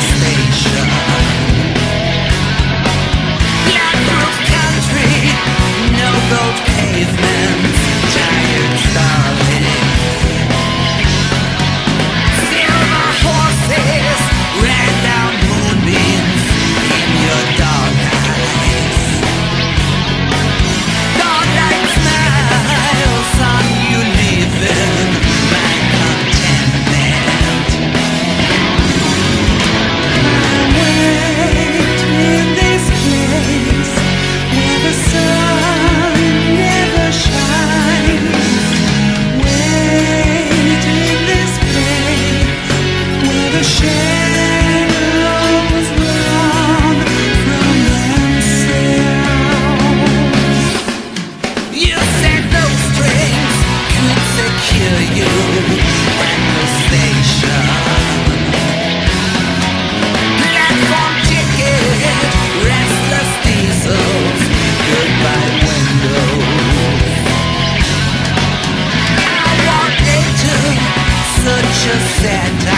stage. just said